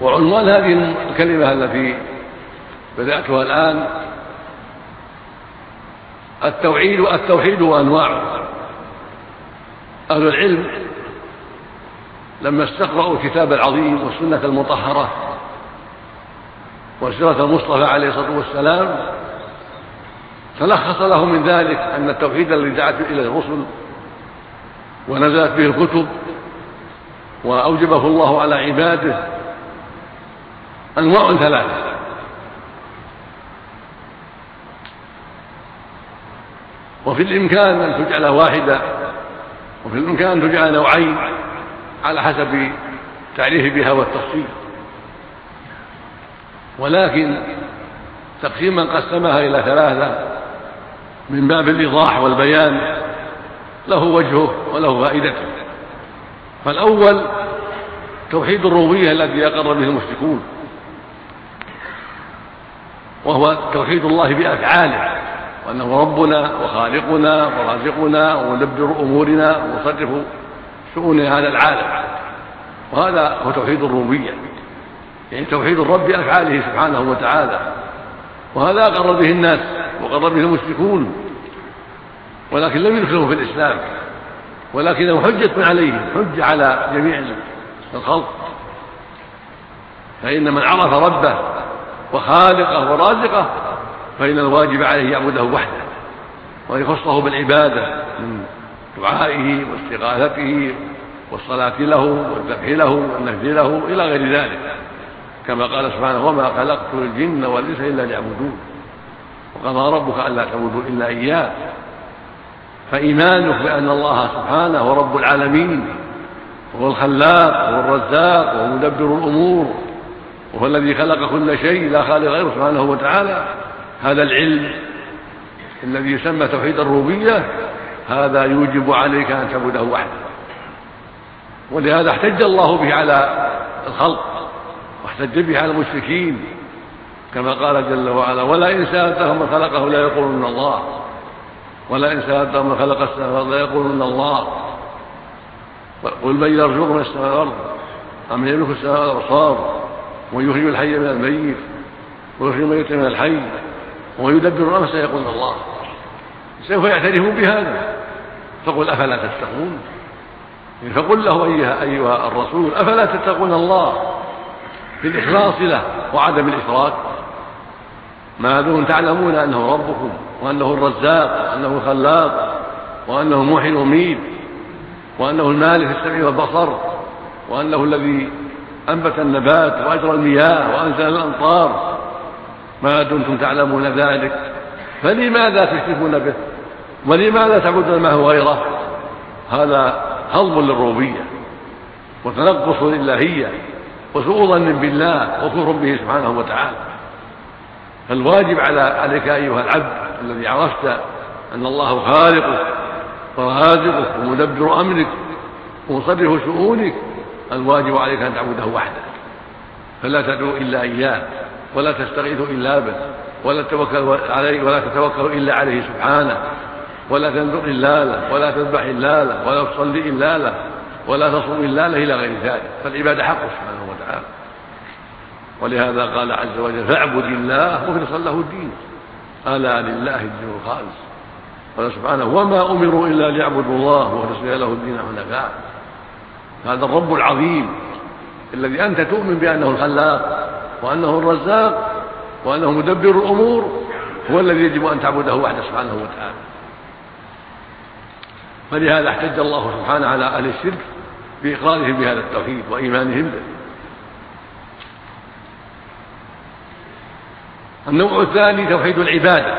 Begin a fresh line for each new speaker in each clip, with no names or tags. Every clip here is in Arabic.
وعنوان هذه الكلمة التي بدأتها الآن التوحيد التوحيد وأنواعه أهل العلم لما استقرأوا الكتاب العظيم والسنة المطهرة وسيرة المصطفى عليه الصلاة والسلام. تلخص لهم من ذلك أن التوحيد الذي دعت إليه الرسل ونزلت به الكتب وأوجبه الله على عباده أنواع ثلاثة. وفي الإمكان أن تجعل واحدة وفي الإمكان أن تجعل نوعين على حسب تعريف بها والتفصيل. ولكن تقسيما قسمها إلى ثلاثة من باب الإيضاح والبيان له وجهه وله فائدته. فالأول توحيد الربوبية الذي أقر به المشركون. وهو توحيد الله بأفعاله وأنه ربنا وخالقنا ورازقنا ومدبر أمورنا ومصرف شؤون هذا العالم. وهذا هو توحيد الربوبية يعني توحيد الرب بأفعاله سبحانه وتعالى. وهذا أقر به الناس وقر به المشركون ولكن لم يدخلوا في الإسلام ولكنه حجة عليهم حجة على جميع الخلق. فإن من عرف ربه وخالقه ورازقه فإن الواجب عليه يعبده وحده وأن يخصه بالعبادة من دعائه واستغاثته والصلاة له والذبح له والنهج له إلى غير ذلك. كما قال سبحانه وما خلقت الجن والإنس إلا ليعبدون. وقضى ربك ألا تعبدوا إلا إياه. فإيمانك بأن الله سبحانه هو رب العالمين وهو الخلاق وهو الرزاق وهو مدبر الأمور. وهو الذي خلق كل شيء لا خالق غيره سبحانه وتعالى. هذا العلم الذي يسمى توحيد الربوبية هذا يوجب عليك أن تعبده وحده. ولهذا احتج الله به على الخلق واحتج به على المشركين. كما قال جل وعلا ولا إن سألتهم من خلقه لا يقولون الله. ولا إن سألتهم من خلق السماوات لا يقولون الله. قل من يرزقكم من السماء والأرض؟ أم يملك السماء والأبصار ويخرج الحي من الميت ويخرج الميت من الحي ويدبر الأمر سيقول الله. سوف يعترفون بهذا. فقل أفلا تتقون؟ فقل له أيها, أيها الرسول أفلا تتقون الله بالإخلاص له وعدم الإشراك ما دون تعلمون أنه ربكم وأنه الرزاق وأنه الخلاق وأنه محي وميت وأنه المالك السمع والبصر وأنه الذي أنبت النبات وأجرى المياه وأنزل الأمطار. ما دمتم تعلمون ذلك. فلماذا تشركون به؟ ولماذا تعبدون ما هو غيره هذا هضم للربوبية وتنقص للإلهية وسوء ظن بالله وكفر به سبحانه وتعالى. فالواجب على عليك أيها العبد الذي عرفت أن الله خالقك ورازقك ومدبر أمرك ومصرف شؤونك الواجب عليك أن تعبده وحده فلا تدعو إلا إياه ولا تستغيث إلا به ولا تتوكل عليه ولا تتوكل إلا عليه سبحانه ولا تنذر إلا له ولا تذبح إلا له ولا تصلي إلا له ولا تصوم إلا له إلى غير ذلك. فالعبادة حقه سبحانه وتعالى. ولهذا قال عز وجل فاعبد الله مخلصا له الدين. ألا لله الدين الخالص. قال سبحانه وما أمروا إلا ليعبدوا الله مخلصين له الدين حنفاء هذا الرب العظيم الذي أنت تؤمن بأنه الخلاق وأنه الرزاق وأنه مدبر الأمور هو الذي يجب أن تعبده وحده سبحانه وتعالى. فلهذا احتج الله سبحانه على أهل الشرك بإقرارهم بهذا التوحيد وإيمانهم به. النوع الثاني توحيد العبادة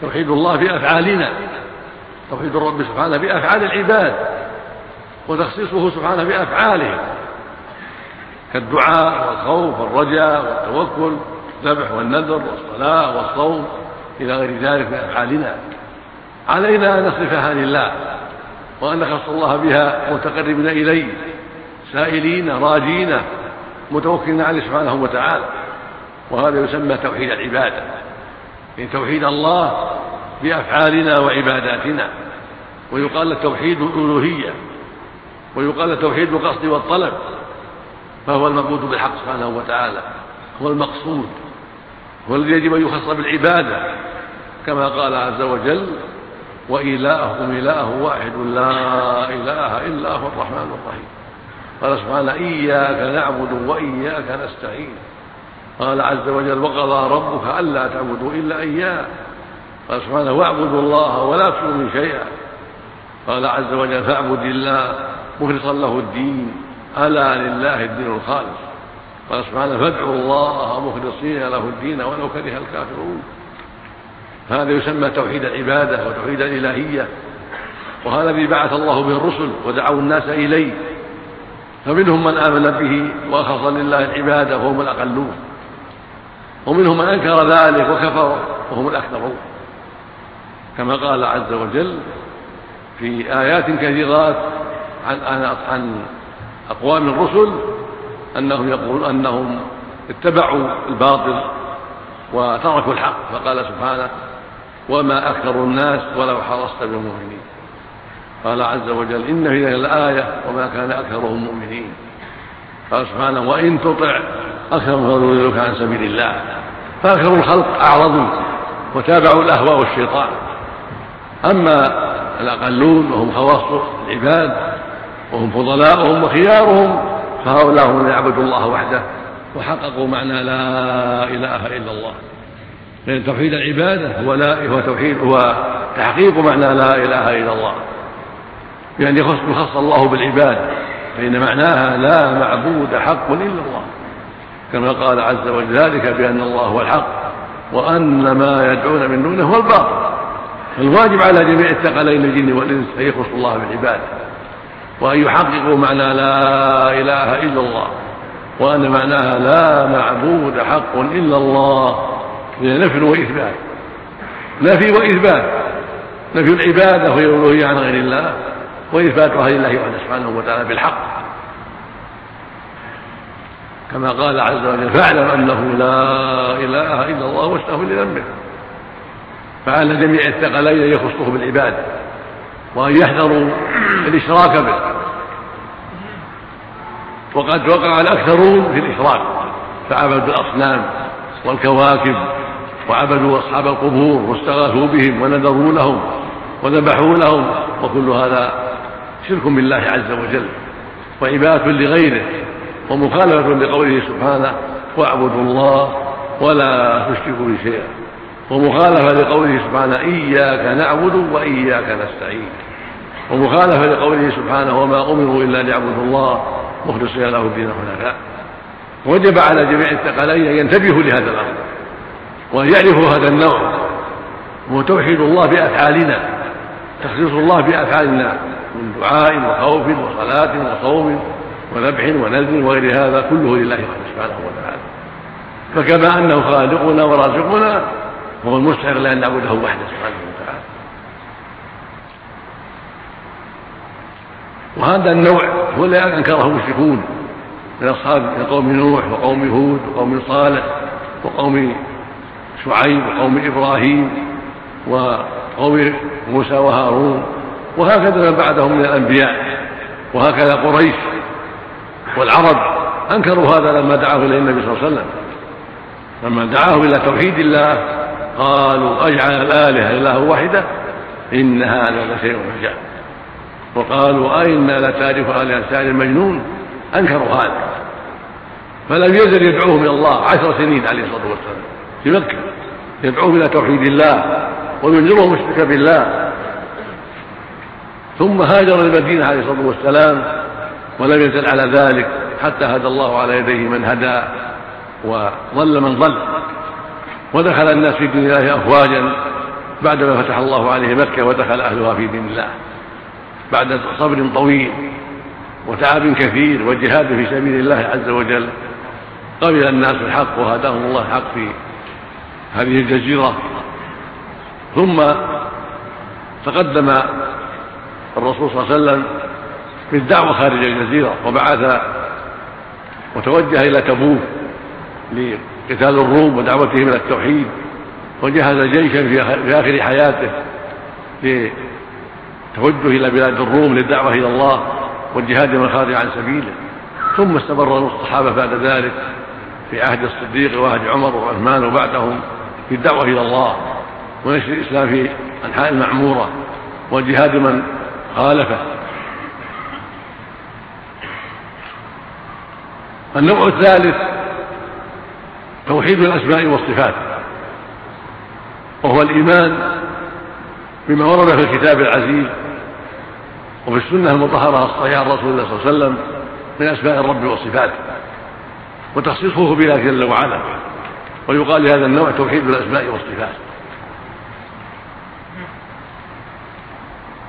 توحيد الله بأفعالنا توحيد الرب سبحانه بأفعال العباد. وتخصيصه سبحانه بأفعاله كالدعاء والخوف والرجاء والتوكل الذبح والنذر والصلاة والصوم إلى غير ذلك من أفعالنا. علينا أن نصرفها لله وأن نخص الله بها متقربين إليه سائلين راجين متوكلين عليه سبحانه وتعالى. وهذا يسمى توحيد العبادة. يعني توحيد الله بأفعالنا وعباداتنا. ويقال التوحيد الألوهية. ويقال توحيد القصد والطلب فهو المعبود بالحق سبحانه وتعالى هو المقصود هو الذي يجب أن يخص بالعبادة كما قال عز وجل وإلهكم إله واحد لا إله إلا هو الرحمن الرحيم قال سبحانه إياك نعبد وإياك نستعين قال عز وجل وقضى ربك ألا تعبدوا إلا إياه قال سبحانه واعبدوا الله ولا تشركوا شيئا قال عز وجل فاعبد الله مخلصا له الدين ألا لله الدين الخالص؟ قال سبحانه فادعوا الله مخلصين له الدين ولو كره الكافرون. هذا يسمى توحيد العبادة وتوحيد الإلهية. وهذا الذي بعث الله به الرسل ودعوا الناس إليه. فمنهم من آمن به وأخلص لله العبادة وهم الأقلون. ومنهم من أنكر ذلك وكفر وهم الأكثرون. كما قال عز وجل في آيات كثيرات عن عن أقوام الرسل أنهم يقولون أنهم اتبعوا الباطل وتركوا الحق فقال سبحانه وما أكثر الناس ولو حرصت بالمؤمنين قال عز وجل إن في ذلك الآية وما كان أكثرهم مؤمنين قال سبحانه وإن تطع أكثر من يضلك عن سبيل الله فأكثر الخلق أعرضوا وتابعوا الأهواء والشيطان. أما الأقلون وهم خواص العباد وهم فضلاؤهم وخيارهم فهؤلاء هم يعبدوا الله وحده وحققوا معنى لا إله إلا الله. لأن توحيد العبادة هو لا هو توحيد هو تحقيق معنى لا إله إلا الله. بأن يعني يخص الله بالعباد فإن معناها لا معبود حق إلا الله. كما قال عز وجل ذلك بأن الله هو الحق وأن ما يدعون من دونه هو الباطل. فالواجب على جميع الثقلين الجن والإنس أن يخصوا الله بالعباد وأن يحققوا معنى لا إله إلا الله وأن معناها لا معبود حق إلا الله. نفي وإثبات نفي وإثبات نفي العبادة وهي الألوهية عن غير الله وإثباتها لله وحده سبحانه وتعالى بالحق. كما قال عز وجل فاعلم أنه لا إله إلا الله واستغفر لذنبه فعلى جميع الثقلين يخصه بالعبادة. وأن يحذروا الإشراك به. وقد وقع الأكثرون في الإشراك فعبدوا الأصنام والكواكب وعبدوا أصحاب القبور واستغاثوا بهم ونذروا لهم وذبحوا لهم وكل هذا شرك بالله عز وجل وعبادة لغيره ومخالفة لقوله سبحانه واعبدوا الله ولا تشركوا به شيئا. ومخالفة لقوله سبحانه إياك نعبد وإياك نستعين. ومخالفة لقوله سبحانه وما أمروا إلا ليعبدوا الله مخلصين له الدين حنفاء. وجب على جميع الثقلين أن ينتبهوا لهذا الأمر وأن يعرفوا هذا النوع. هو توحيد الله بأفعالنا تخصيص الله بأفعالنا من دعاء وخوف وصلاة وصوم وذبح ونذر وغير هذا كله لله سبحانه وتعالى. فكما أنه خالقنا ورازقنا هو المستحق لأن نعبده وحده سبحانه وتعالى. وهذا النوع هو الذي أنكره المشركون من أصحاب قوم نوح وقوم هود وقوم صالح وقوم شعيب وقوم إبراهيم وقوم موسى وهارون وهكذا من بعدهم من الأنبياء وهكذا قريش والعرب أنكروا هذا لما دعاه إلى النبي صلى الله عليه وسلم. لما دعاهم إلى توحيد الله قالوا أجعل الآلهة إله واحدة إن هذا لشيء عجاب وقالوا أئنا لتارك سائر مجنون أنكروا هذا. فلم يزل يدعوهم إلى الله عشر سنين عليه الصلاة والسلام. في مكة. يدعوهم إلى توحيد الله وينذرهم الشرك بالله. ثم هاجر المدينة عليه الصلاة والسلام ولم يزل على ذلك حتى هدى الله على يديه من هدى وضل من ضل ودخل الناس في دين الله أفواجا بعدما فتح الله عليه مكة ودخل أهلها في دين الله. بعد صبر طويل وتعب كثير وجهاد في سبيل الله عز وجل قبل الناس الحق وهداهم الله الحق في هذه الجزيرة. ثم تقدم الرسول صلى الله عليه وسلم بالدعوة خارج الجزيرة وبعث وتوجه إلى تبوك لقتال الروم ودعوتهم إلى التوحيد وجهز جيشا في آخر حياته للتوجه إلى بلاد الروم للدعوة إلى الله والجهاد والخارج عن سبيله. ثم استمر الصحابة بعد ذلك في عهد الصديق وعهد عمر وعثمان وبعدهم في الدعوة إلى الله ونشر الإسلام في أنحاء المعمورة وجهاد من خالفه. النوع الثالث توحيد الأسماء والصفات. وهو الإيمان بما ورد في الكتاب العزيز وفي السنة المطهرة الصحيحة عن رسول الله صلى الله عليه وسلم من أسماء الرب وصفاته وتخصيصه بها جل وعلا. ويقال لهذا النوع توحيد الأسماء والصفات.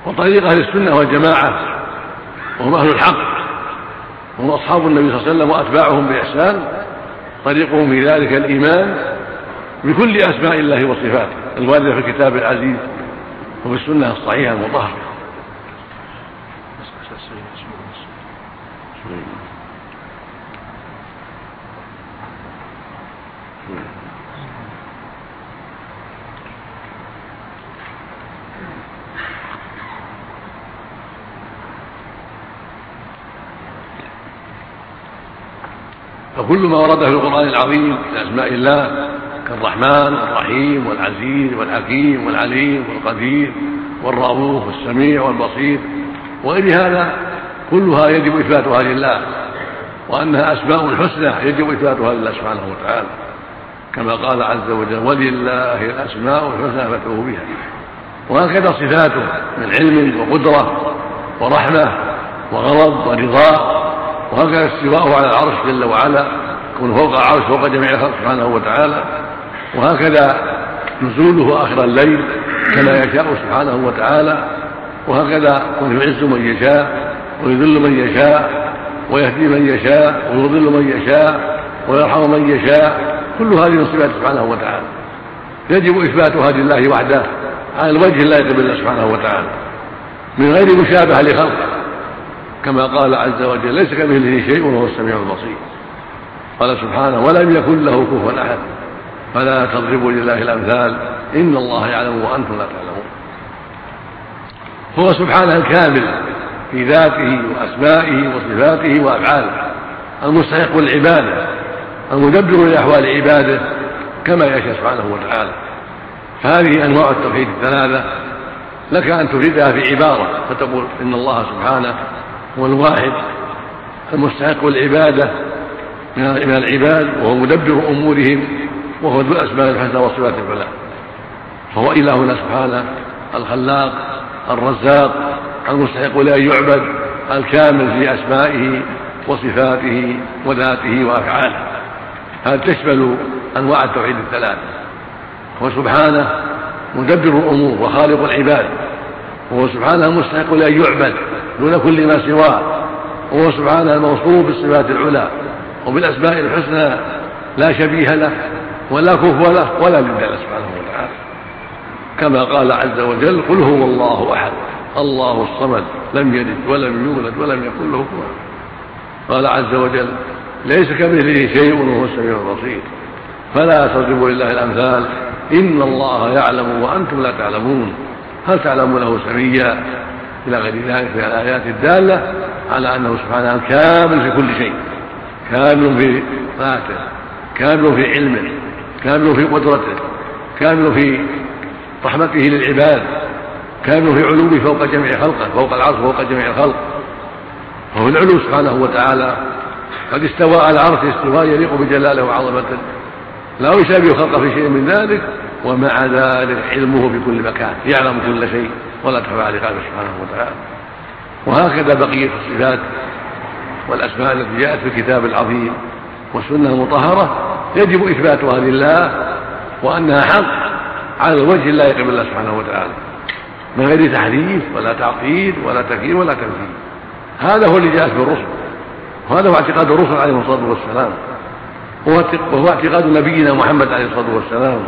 وطريق أهل السنة والجماعة وهم أهل الحق. وهم أصحاب النبي صلى الله عليه وسلم وأتباعهم بإحسان. طريقهم في ذلك الإيمان بكل أسماء الله وصفاته الواردة في الكتاب العزيز وفي السنة الصحيحة المطهرة. فكل ما ورد في القرآن العظيم من أسماء الله كالرحمن والرحيم والعزيز والحكيم والعليم والقدير والرؤوف والسميع والبصير. وغير هذا كلها يجب إثباتها لله وأنها أسماء حسنى يجب إثباتها لله سبحانه وتعالى. كما قال عز وجل ولله الأسماء الحسنى فادعوه بها. وهكذا صفاته من علم وقدرة ورحمة وغضب ورضا. وهكذا استواءه على العرش جل وعلا يكون فوق العرش فوق جميع الخلق سبحانه وتعالى. وهكذا نزوله آخر الليل كما يشاء سبحانه وتعالى. وهكذا يكون يعز من يشاء ويذل من يشاء ويهدي من يشاء ويضل من يشاء ويرحم من يشاء. كل هذه من صفاته سبحانه وتعالى. يجب إثباتها لله وحده على الوجه اللائق بالله سبحانه وتعالى. من غير مشابهة لخلقه. كما قال عز وجل ليس كمثله شيء وهو السميع البصير. قال سبحانه ولم يكن له كفوا أحد فلا تضربوا لله الأمثال إن الله يعلم وأنتم لا تعلمون. هو سبحانه الكامل في ذاته وأسمائه وصفاته وأفعاله المستحق للعبادة المدبر لأحوال عباده كما يشاء سبحانه وتعالى. هذه أنواع التوحيد الثلاثة لك أن تفردها في عبارة فتقول إن الله سبحانه هو الواحد المستحق العبادة من العباد وهو مدبر أمورهم وهو ذو الأسماء الحسنى والصفات العلى فهو إلهنا سبحانه الخلاق الرزاق المستحق لأن يعبد الكامل في أسمائه وصفاته وذاته وأفعاله. هذا تشمل أنواع التوحيد الثلاث. هو سبحانه مدبر الأمور وخالق العباد وهو سبحانه المستحق لأن يعبد. دون كل ما سواه. وهو سبحانه الموصوف بالصفات العلى وبالأسماء الحسنى لا شبيه له ولا كفو له ولا له سبحانه وتعالى. كما قال عز وجل قل هو الله أحد الله الصمد لم يلد ولم يولد ولم يكن له كفوا. قال عز وجل ليس كمثله شيء وهو السميع البصير. فلا تضربوا لله الأمثال إن الله يعلم وأنتم لا تعلمون. هل تعلمون له سميا؟ إلى غير ذلك من الآيات الدالة على أنه سبحانه كامل في كل شيء كامل في ذاته كامل في علمه كامل في قدرته كامل في رحمته للعباد كامل في علومه فوق جميع خلقه فوق العرش فوق جميع الخلق. وهو العلو سبحانه وتعالى. قد استوى على عرشه استواء يليق بجلاله وعظمته. لا يشابه خلقه في شيء من ذلك ومع ذلك علمه في كل مكان يعلم كل شيء. ولا تخفى عليه قلبه سبحانه وتعالى. وهكذا بقية الصفات والأسماء التي جاءت في الكتاب العظيم والسنة المطهرة يجب إثباتها لله وأنها حق على الوجه اللائق بالله سبحانه وتعالى. من غير تحريف ولا تعطيل ولا تكييف ولا تمثيل هذا هو اللي جاءت به الرسل. وهذا هو اعتقاد الرسل عليهم الصلاة والسلام. وهو اعتقاد نبينا محمد عليه الصلاة والسلام.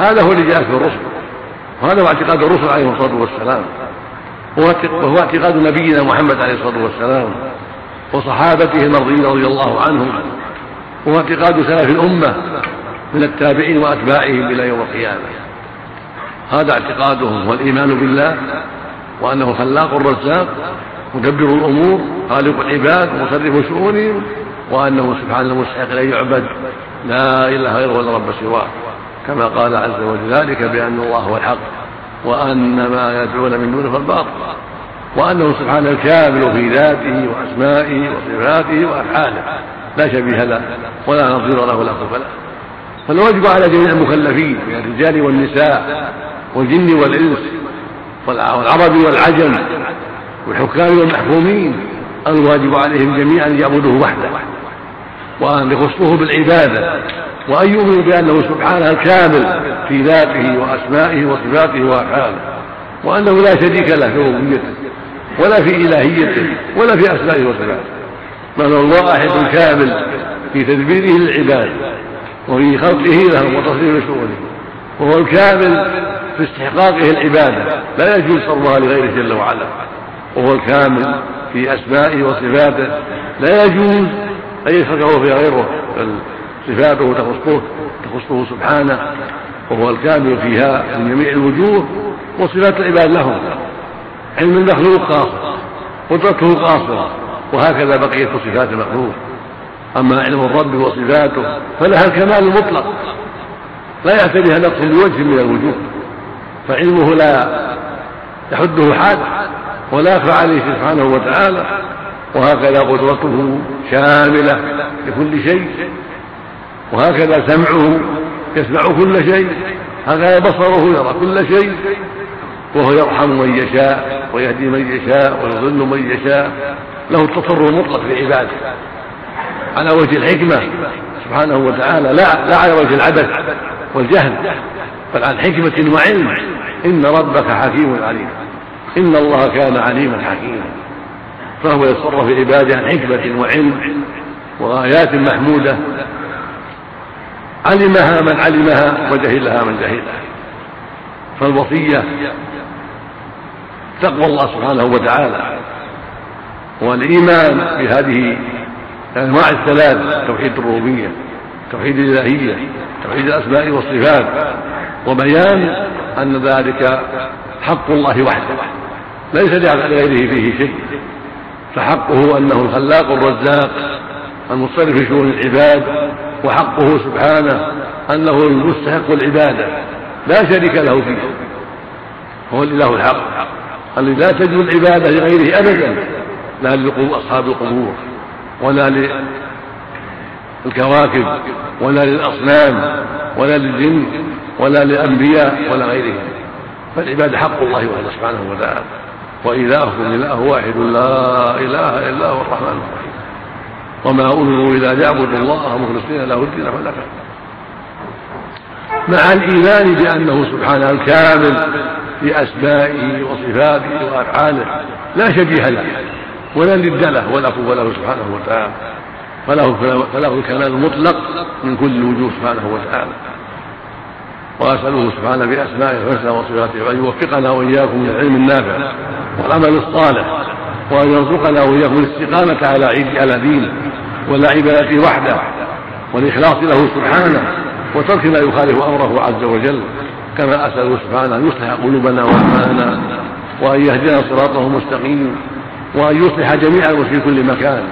هذا هو اللي جاءت به الرسل. وهذا هو اعتقاد الرسل عليهم الصلاة والسلام. وهو اعتقاد نبينا محمد عليه الصلاة والسلام. وصحابته المرضيين رضي الله عنهم. وهو اعتقاد سلف الأمة من التابعين وأتباعهم إلى يوم القيامة. هذا اعتقادهم. والإيمان بالله وأنه خلاق رزاق مدبر الأمور خالق العباد مصرف شؤونهم وأنه سبحانه مستحق أن يعبد. لا إله غيره ولا رب سواه. كما قال عز وجل ذلك بأن الله هو الحق وأن ما يدعون من دونه فالباطل وأنه سبحانه الكامل في ذاته وأسمائه وصفاته وأفعاله. لا شبيه له ولا نظير له ولا كفر له. فالواجب على جميع المكلفين من الرجال والنساء والجن والإنس والعرب والعجم والحكام والمحكومين الواجب عليهم جميعا أن يعبدوه وحده وأن يخصوه بالعبادة وأن يؤمنوا بأنه سبحانه الكامل في ذاته وأسمائه وصفاته وأفعاله وأنه لا شريك له في ربوبيته ولا في إلهيته ولا في أسمائه وصفاته. بل هو الواحد الكامل في تدبيره للعباد وفي خلقه لهم وتصريف شؤونهم وهو الكامل في استحقاقه العباده لا يجوز صرفها لغيره جل وعلا. وهو الكامل في أسمائه وصفاته لا يجوز أن يشركه في غيره صفاته تخصه تخصه سبحانه وهو الكامل فيها من جميع الوجوه وصفات العباد لهم. علم المخلوق خاص قدرته قاصره وهكذا بقية صفات المخلوق. أما علم الرب وصفاته فلها الكمال المطلق. لا يعتريها نقص بوجه من الوجوه. فعلمه لا يحده حاد ولا يخفى عليه سبحانه وتعالى. وهكذا قدرته شاملة لكل شيء. وهكذا سمعه يسمع كل شيء هكذا بصره يرى كل شيء وهو يرحم من يشاء ويهدي من يشاء ويضل من يشاء له التصرف المطلق في عباده. على وجه الحكمة سبحانه وتعالى لا لا على وجه العبث والجهل بل عن حكمة وعلم. إن ربك حكيم عليم. إن الله كان عليما حكيما. فهو يتصرف في عباده عن حكمة وعلم وآيات محمودة علمها من علمها وجهلها من جهلها. فالوصية تقوى الله سبحانه وتعالى. والإيمان بهذه الأنواع الثلاث توحيد الربوبية توحيد الإلهية توحيد الأسماء والصفات. وبيان أن ذلك حق الله وحده ليس لغيره فيه شيء. فحقه أنه الخلاق الرزاق المصرف في شؤون العباد وحقه سبحانه أنه المستحق العبادة لا شريك له فيه. هو الإله الحق. الذي لا تجد العبادة لغيره ابدا لا لاصحاب القبور ولا للكواكب ولا للأصنام ولا للجن ولا للأنبياء ولا غيرهم. فالعبادة حق الله وحده سبحانه وتعالى. وإلهكم إله واحد لا إله إلا هو الرحمن الرحيم. وما أمروا إلا ليعبدوا الله مخلصين له الدين حنفاء مع الإيمان بأنه سبحانه الكامل في أسمائه وصفاته وأفعاله لا شبيه له ولا ند له ولا قوة له سبحانه وتعالى. فله فله الكمال المطلق من كل الوجوه سبحانه وتعالى. واساله سبحانه بأسمائه الحسنى وصفاته ان يوفقنا وإياكم للعلم النافع والعمل الصالح وأن يرزقنا وإياكم الاستقامة على على دينه ولا عبادته وحده والإخلاص له سبحانه وترك ما يخالف أمره عز وجل كما اساله سبحانه أن يصلح قلوبنا وأعمالنا وأن يهدينا صراطه المستقيم وأن يصلح جميع في كل مكان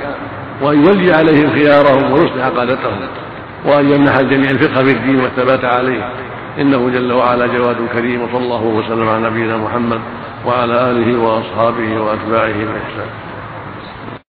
وأن يولي عليهم خيارهم ويصلح قادتهم وأن يمنح الجميع الفقه في الدين والثبات عليه. إنه جل وعلا جواد كريم وصلى الله وسلم على نبينا محمد وعلى آله وأصحابه وأتباعه بإحسان.